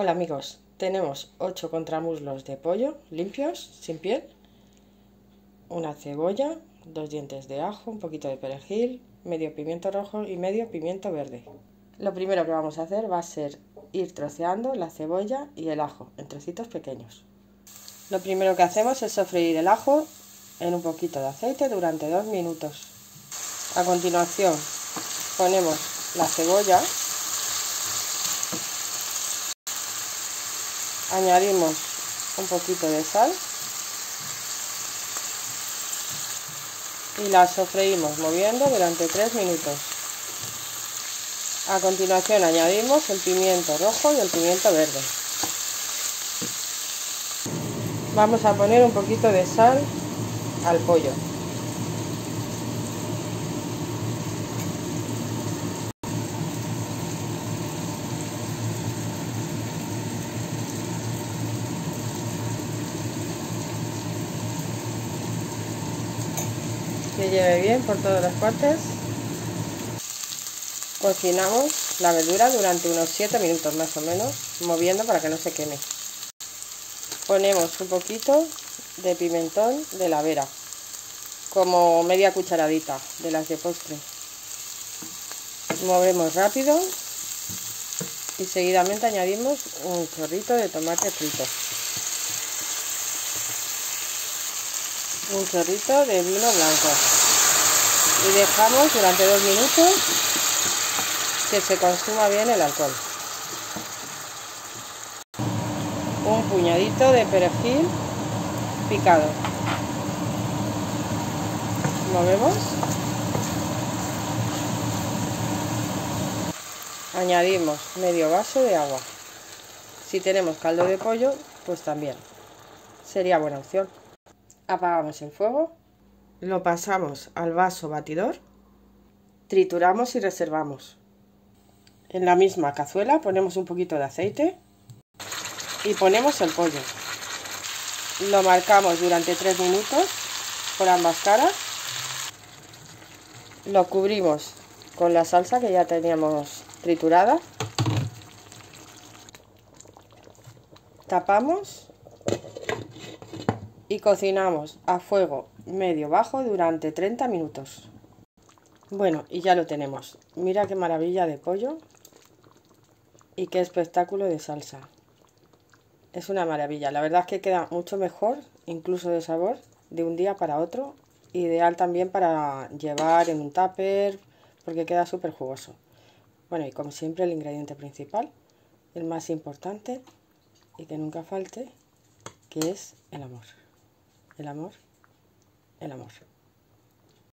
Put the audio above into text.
Hola amigos, tenemos 8 contramuslos de pollo limpios, sin piel, una cebolla, dos dientes de ajo, un poquito de perejil, medio pimiento rojo y medio pimiento verde. Lo primero que vamos a hacer va a ser ir troceando la cebolla y el ajo en trocitos pequeños. Lo primero que hacemos es sofreír el ajo en un poquito de aceite durante dos minutos. A continuación ponemos la cebolla añadimos un poquito de sal y la sofreímos moviendo durante 3 minutos. A continuación añadimos el pimiento rojo y el pimiento verde. Vamos a poner un poquito de sal al pollo. Que lleve bien por todas las partes. Cocinamos la verdura durante unos 7 minutos más o menos, moviendo para que no se queme. Ponemos un poquito de pimentón de la vera, como media cucharadita de las de postre. Movemos rápido y seguidamente añadimos un chorrito de tomate frito. Un chorrito de vino blanco. Y dejamos durante dos minutos que se consuma bien el alcohol. Un puñadito de perejil picado. Movemos. Añadimos medio vaso de agua. Si tenemos caldo de pollo pues también. Sería buena opción apagamos el fuego, lo pasamos al vaso batidor, trituramos y reservamos. En la misma cazuela ponemos un poquito de aceite y ponemos el pollo. Lo marcamos durante 3 minutos por ambas caras. Lo cubrimos con la salsa que ya teníamos triturada. Tapamos y cocinamos a fuego medio bajo durante 30 minutos. Bueno, y ya lo tenemos. Mira qué maravilla de pollo y qué espectáculo de salsa. Es una maravilla. La verdad es que queda mucho mejor, incluso de sabor, de un día para otro. Ideal también para llevar en un tupper, porque queda súper jugoso. Bueno, y como siempre el ingrediente principal, el más importante y que nunca falte, que es el amor el amor, el amor.